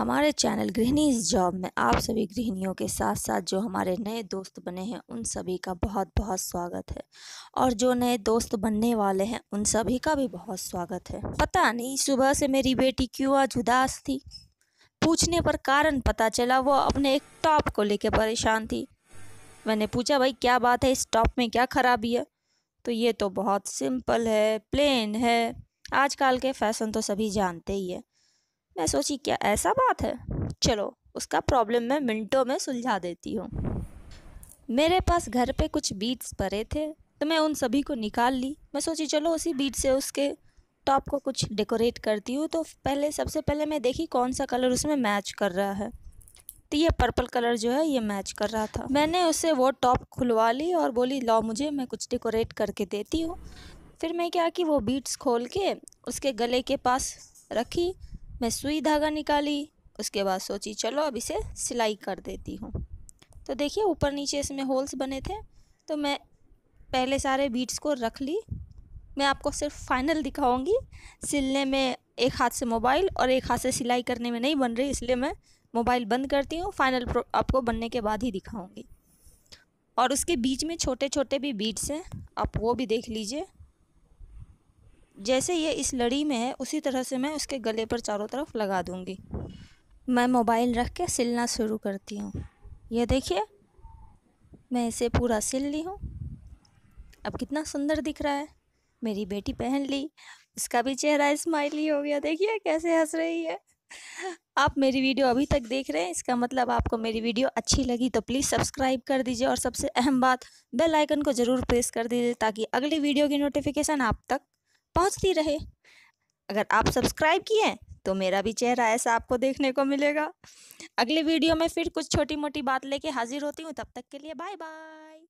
हमारे चैनल गृहिणी जॉब में आप सभी गृहिणियों के साथ साथ जो हमारे नए दोस्त बने हैं, उन सभी का बहुत बहुत स्वागत है। और जो नए दोस्त बनने वाले हैं, उन सभी का भी बहुत स्वागत है। पता नहीं, सुबह से मेरी बेटी क्यों आज उदास थी? पूछने पर कारण पता चला, वो अपने एक टॉप को लेकर परेशान थी। मैंने पूछा, भाई, क्या बात है? इस टॉप में क्या खराबी है? तो ये तो बहुत सिंपल है, प्लेन है। आजकल के फ़ैशन तो सभी जानते ही है। मैं सोची, क्या ऐसा बात है? चलो, उसका प्रॉब्लम मैं मिनटों में सुलझा देती हूँ। मेरे पास घर पे कुछ बीट्स पड़े थे तो मैं उन सभी को निकाल ली। मैं सोची, चलो, उसी बीट से उसके टॉप को कुछ डेकोरेट करती हूँ। तो पहले, सबसे पहले मैं देखी कौन सा कलर उसमें मैच कर रहा है। तो ये पर्पल कलर जो है, ये मैच कर रहा था। मैंने उससे वो टॉप खुलवा ली और बोली, लो, मुझे, मैं कुछ डेकोरेट करके देती हूँ। फिर मैं क्या कि, वो बीट्स खोल के उसके गले के पास रखी मैं सुई धागा निकाली, उसके बाद सोची, चलो अब इसे सिलाई कर देती हूँ। तो देखिए, ऊपर नीचे इसमें होल्स बने थे तो मैं पहले सारे बीट्स को रख ली। मैं आपको सिर्फ़ फाइनल दिखाऊँगी, सिलने में एक हाथ से मोबाइल और एक हाथ से सिलाई करने में नहीं बन रही, इसलिए मैं मोबाइल बंद करती हूँ, फाइनल आपको बनने के बाद ही दिखाऊँगी। और उसके बीच में छोटे छोटे भी बीट्स हैं, आप वो भी देख लीजिए। जैसे ये इस लड़ी में है, उसी तरह से मैं उसके गले पर चारों तरफ़ लगा दूँगी। मैं मोबाइल रख के सिलना शुरू करती हूँ। ये देखिए, मैं इसे पूरा सिल ली हूँ। अब कितना सुंदर दिख रहा है। मेरी बेटी पहन ली, उसका भी चेहरा स्माइली हो गया। देखिए, कैसे हंस रही है। आप मेरी वीडियो अभी तक देख रहे हैं, इसका मतलब आपको मेरी वीडियो अच्छी लगी तो प्लीज़ सब्सक्राइब कर दीजिए और सबसे अहम बात बेल आइकन को ज़रूर प्रेस कर दीजिए ताकि अगली वीडियो की नोटिफिकेशन आप तक पहुँचती रहे। अगर आप सब्सक्राइब किए हैं तो मेरा भी चेहरा ऐसा आपको देखने को मिलेगा। अगले वीडियो में फिर कुछ छोटी मोटी बात लेके हाजिर होती हूँ, तब तक के लिए बाय बाय